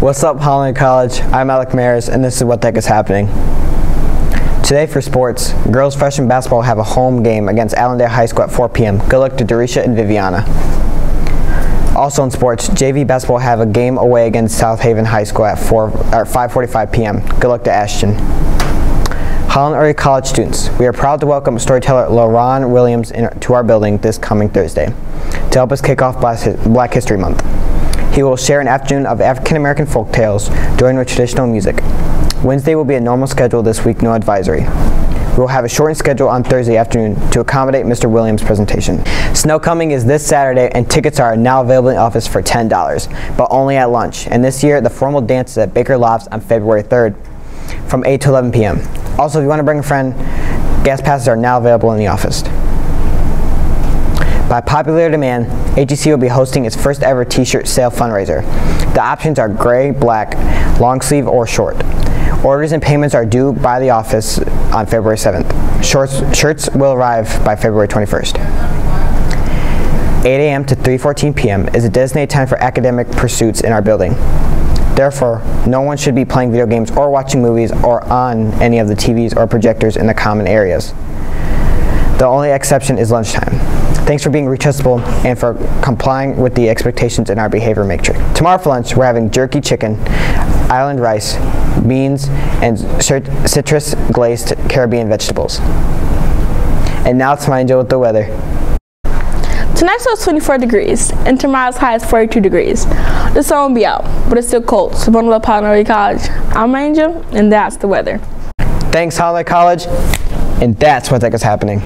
What's up, Holland College? I'm Alec Maris, and this is what the heck is happening. Today for sports, girls freshman basketball have a home game against Allendale High School at 4 p.m. Good luck to Dorisha and Viviana. Also in sports, JV basketball have a game away against South Haven High School at 4 or 5:45 p.m. Good luck to Ashton. Holland Early College students, we are proud to welcome storyteller LaRon Williams in, to our building this coming Thursday to help us kick off Black History Month. He will share an afternoon of African American folk tales joined with traditional music. Wednesday will be a normal schedule this week, no advisory. We will have a shortened schedule on Thursday afternoon to accommodate Mr. Williams' presentation. Snow Coming is this Saturday and tickets are now available in office for $10, but only at lunch. And this year, the formal dance is at Baker Lofts on February 3rd from 8 to 11 p.m. Also, if you want to bring a friend, gas passes are now available in the office. By popular demand, AGC will be hosting its first ever t-shirt sale fundraiser. The options are gray, black, long sleeve, or short. Orders and payments are due by the office on February 7th. Shorts, shirts will arrive by February 21st. 8 a.m. to 3.14 p.m. is a designated time for academic pursuits in our building. Therefore, no one should be playing video games or watching movies or on any of the TVs or projectors in the common areas. The only exception is lunchtime. Thanks for being reachable and for complying with the expectations in our behavior matrix. Tomorrow for lunch, we're having jerky chicken, island rice, beans, and citrus glazed Caribbean vegetables. And now it's my angel with the weather. Tonight's low is 24 degrees, and tomorrow's high is 42 degrees. The sun will be out, but it's still cold, so bundle up Holland College. I'm Angel, and that's the weather. Thanks, Holland College, and that's what heck is happening.